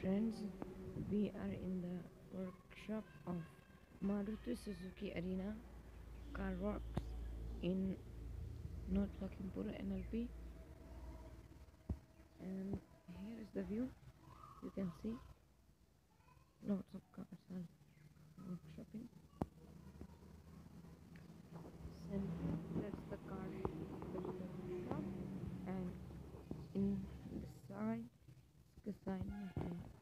friends, we are in the workshop of Maruti Suzuki Arena Car Works in North Lakhimpur NLP and here is the view. You can see lots of cars are workshopping. And car and in the side gefallen hat.